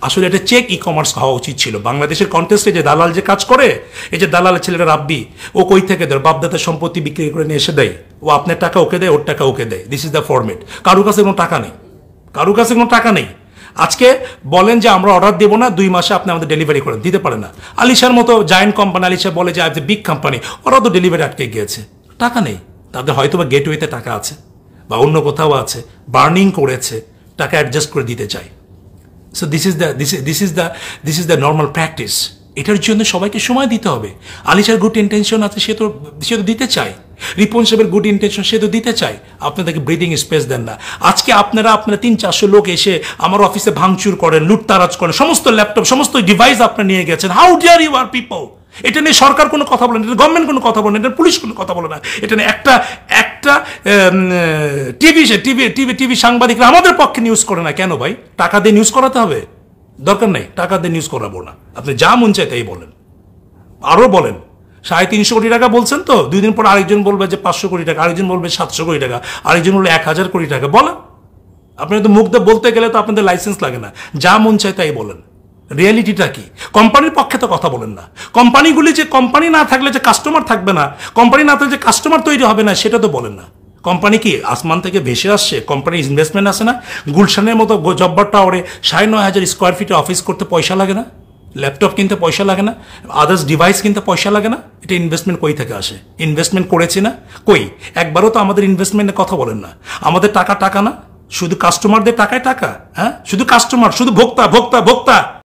আসলে এটা check e commerce হওয়া উচিত ছিল। বাংলাদেশের কন্টেস্টে যে দালাল যে কাজ করে, এই যে দালালের ছেলেটা রাব্বি, ও কই থেকে দেয়? বাপদাতার সম্পত্তি বিক্রি করে নিয়ে এসে দেয়। ও আপনার টাকা ওকে দেয়, ওর টাকা ওকে দেয়। দিস ইজ দ্য ফরমেট কারুর কাছে কোনো টাকা নেই। কারুর কাছে কোনো টাকা নেই। আজকে বলেন যে আমরা অর্ডার দেবো না, দুই মাসে আপনি আমাদের ডেলিভারি করেন। দিতে পারে না। আলিশার মতো জায়েন্ট কোম্পানি আলিশা বলে যে আজ বিগ কোম্পানি ওরা তো ডেলিভারি আটকে গিয়েছে। টাকা নেই। তাদের হয়তো বা গেটওয়েতে টাকা আছে, বা অন্য কোথাও আছে। বার্নিং করেছে। টাকা অ্যাডজাস্ট করে দিতে চায়। So this is the this is the this is the normal practice এটার জন্য সবাইকে সময় দিতে হবে। আলিশার গুড ইন্টেনশন আছে, সে তো সে তো দিতে চায়। রিপন সাহেবের গুড ইন্টেনশন সে তো দিতে চায়। আপনাদেরকে ব্রিদিং স্পেস দেন না। আজকে আপনারা আপনারা তিন, চারশো লোক এসে আমার অফিসে ভাঙচুর করেন, লুটতারাজ করেন, সমস্ত ল্যাপটপ সমস্ত ডিভাইস আপনারা নিয়ে গেছেন। How dare you are people এটা নিয়ে সরকার কোনো কথা বলে না, এটা গভর্নমেন্ট কোনো কথা বলে না, এটা পুলিশ কোনো কথা বলে না। এটা নিয়ে একটা একটা টিভি টিভি টিভি টিভি সাংবাদিকরা আমাদের পক্ষে নিউজ করে না কেন ভাই? টাকা দিয়ে নিউজ করাতে হবে? দরকার নেই, টাকা দিয়ে নিউজ করাবো না। আপনি যা মন চায় তাই বলেন। আরও বলেন, সাড়ে তিনশো কোটি টাকা বলছেন তো? দুই দিন পর আরেকজন বলবে যে পাঁচশো কোটি টাকা, আরেকজন বলবে সাতশো কোটি টাকা, আরেকজন বলবে এক হাজার কোটি টাকা। বলেন। আপনি তো মুখ বলতে গেলে তো আপনাদের লাইসেন্স লাগে না। যা মন চায় তাই বলেন। রিয়েলিটিটা কি? কোম্পানির পক্ষে তো কথা বলেন না। কোম্পানিগুলি যে কোম্পানি না থাকলে যে কাস্টমার থাকবে না কোম্পানি না থাকলে যে কাস্টমার তৈরি হবে না, সেটা তো বলেন না। কোম্পানি কি আসমান থেকে ভেসে আসছে? কোম্পানির ইনভেস্টমেন্ট আছে না? গুলশানের মতো জব্বার টাওয়ারে সাড়ে নয় হাজার স্কোয়ার ফিটে অফিস করতে পয়সা লাগে না? ল্যাপটপ কিনতে পয়সা লাগে না? আদার্স ডিভাইস কিনতে পয়সা লাগে না? এটা ইনভেস্টমেন্ট কই থেকে আসে? ইনভেস্টমেন্ট করেছি না? কই? একবারও তো আমাদের ইনভেস্টমেন্টের কথা বলেন না। আমাদের টাকা টাকা না? শুধু কাস্টমারদের টাকায় টাকা হ্যাঁ? শুধু কাস্টমার শুধু ভোক্তা ভোক্তা ভোক্তা।